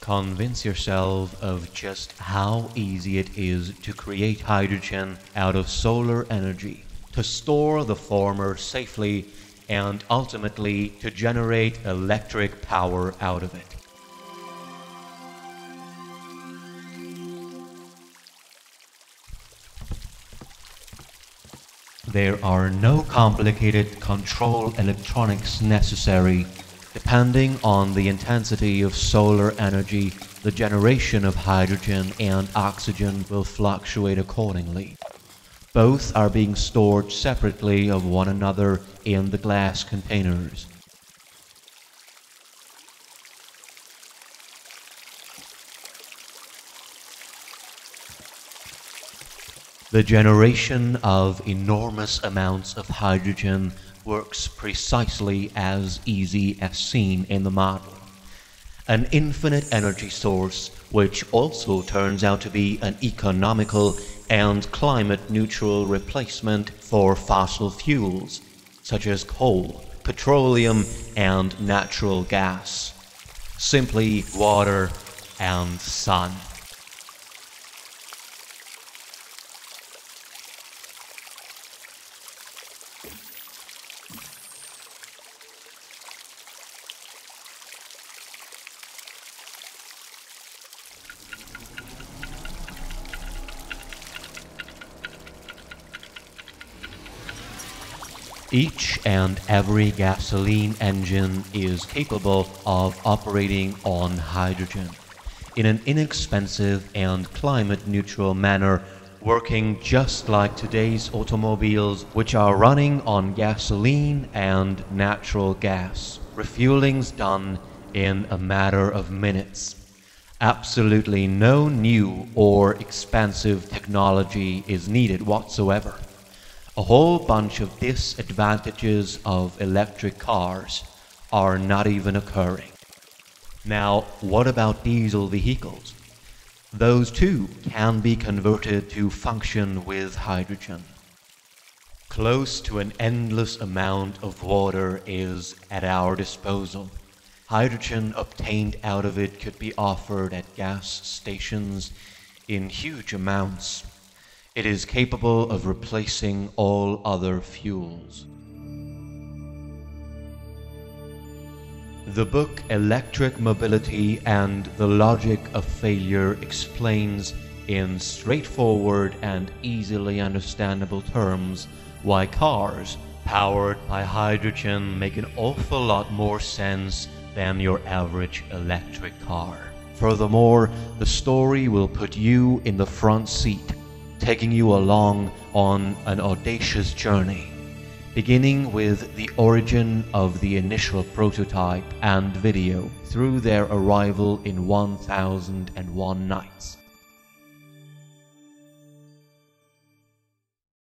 convince yourself of just how easy it is to create hydrogen out of solar energy, to store the former safely, and ultimately to generate electric power out of it. There are no complicated control electronics necessary. Depending on the intensity of solar energy, the generation of hydrogen and oxygen will fluctuate accordingly. Both are being stored separately of one another in the glass containers. The generation of enormous amounts of hydrogen works precisely as easy as seen in the model. An infinite energy source, which also turns out to be an economical and climate neutral replacement for fossil fuels, such as coal, petroleum, and natural gas. Simply water and sun. Each and every gasoline engine is capable of operating on hydrogen in an inexpensive and climate neutral manner, working just like today's automobiles, which are running on gasoline and natural gas. Refueling's done in a matter of minutes. Absolutely no new or expensive technology is needed whatsoever a whole bunch of disadvantages of electric cars are not even occurring. Now, what about diesel vehicles? Those too can be converted to function with hydrogen. Close to an endless amount of water is at our disposal. Hydrogen obtained out of it could be offered at gas stations in huge amounts it is capable of replacing all other fuels. The book Electric Mobility and the Logic of Failure explains in straightforward and easily understandable terms why cars powered by hydrogen make an awful lot more sense than your average electric car. Furthermore, the story will put you in the front seat taking you along on an audacious journey, beginning with the origin of the initial prototype and video through their arrival in 1001 Nights.